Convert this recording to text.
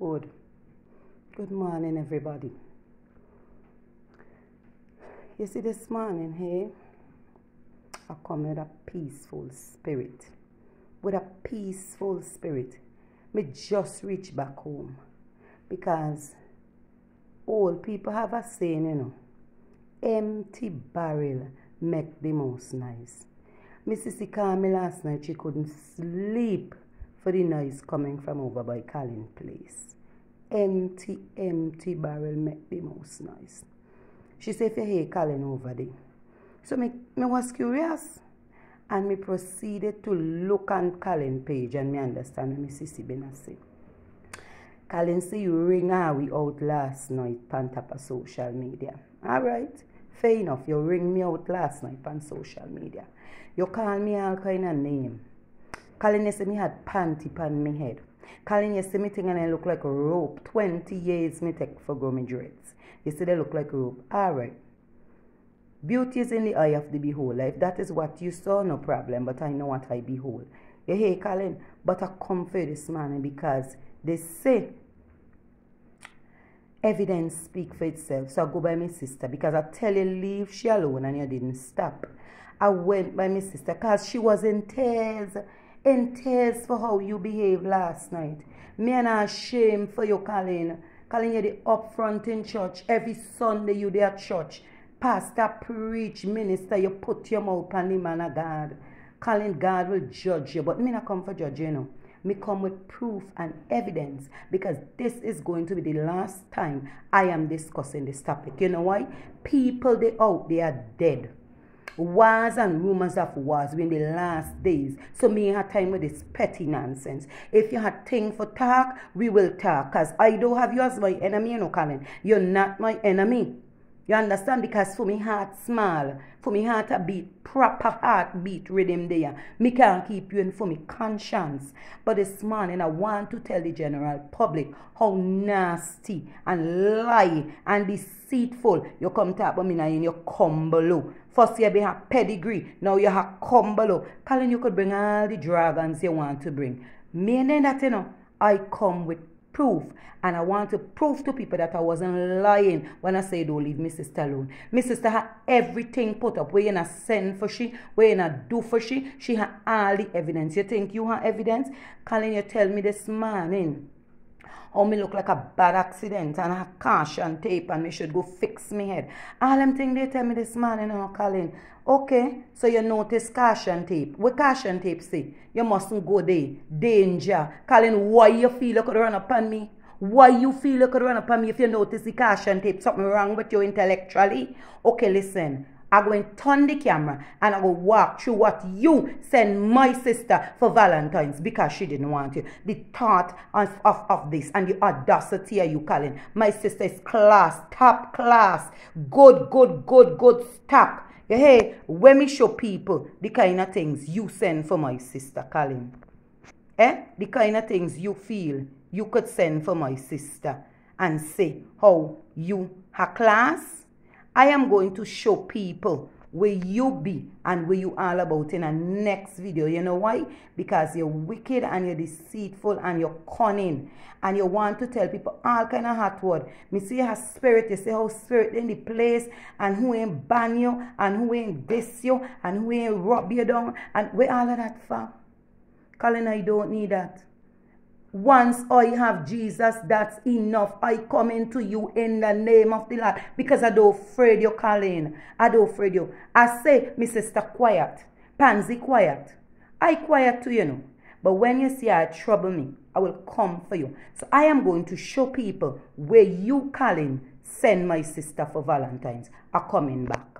Good. Good morning, everybody. You see, this morning, hey, I come with a peaceful spirit. With a peaceful spirit. Me just reach back home. Because old people have a saying, you know, empty barrel make the most nice. Mrs. me last night, she couldn't sleep for the noise coming from over by Colin Place. Empty, empty barrel make the most noise. She said, if you hear over there. So me, me was curious and me proceeded to look on Colin page and me understand what sissy been say. Colin say you ring her we out last night on top of social media. Alright, fair enough, you ring me out last night on social media. You call me all kind of name. Colin, me had panty on me head. Colin, me thing and I look like a rope. 20 years me take for grow me dreads. You see they look like a rope. Alright. Beauty is in the eye of the beholder. If that is what you saw, no problem. But I know what I behold. You hear, Colin? But I come for this man because they say evidence speak for itself. So I go by my sister because I tell you leave she alone and you didn't stop. I went by my sister because she was in tears, in tears for how you behaved last night. Me and I shame for you, Colin. Colin, you the upfront in church. Every Sunday you there at church. Pastor preach, minister, you put your mouth on the man of God. Colin, God will judge you. But me not come for judge you, know. Me come with proof and evidence because this is going to be the last time I am discussing this topic. You know why? People they out, they are dead wars and rumors of wars in the last days. So me have time with this petty nonsense. If you had thing for talk, we will talk. Cause I don't have you as my enemy, you know, Colin. You're not my enemy. You understand? Because for me heart small, for me heart a beat, proper heartbeat rhythm there. Me can't keep you in for me conscience. But this morning I want to tell the general public how nasty and lie and deceitful you come talk about me now in your combo First you have pedigree, now you have combo Colin, you could bring all the dragons you want to bring. Meaning that, you know, I come with proof. And I want to prove to people that I wasn't lying when I said don't leave my sister alone. My sister had everything put up. Where you not send for she, where you not do for she. She had all the evidence. You think you have evidence? Colin, you tell me this morning how me look like a bad accident and a caution tape and me should go fix me head. All them thing they tell me this morning, you know, Colin. Okay, so you notice caution tape. What caution tape say? You mustn't go there. Danger. Colin, why you feel you could run upon me? Why you feel you could run upon me if you notice the caution tape? Something wrong with you intellectually? Okay, listen. I go and turn the camera and I go walk through what you send my sister for Valentine's because she didn't want you. The thought of, of, of this and the audacity are you calling. My sister is class, top class, good, good, good, good stock. Hey, when me show people the kind of things you send for my sister, Colin. Eh? The kind of things you feel you could send for my sister and say how you her class I am going to show people where you be and where you all about in a next video. You know why? Because you're wicked and you're deceitful and you're cunning and you want to tell people all kind of hot word. Me see how spirit, you see how spirit in the place and who ain't ban you and who ain't diss you and who ain't rub you down and where all of that from? Colin, I don't need that. Once I have Jesus, that's enough. I come into you in the name of the Lord because I don't afraid you, Colin. I don't afraid you. I say, my sister, quiet. Pansy, quiet. I quiet to you know. But when you see I trouble me, I will come for you. So I am going to show people where you, Colin, send my sister for Valentine's. I'm coming back.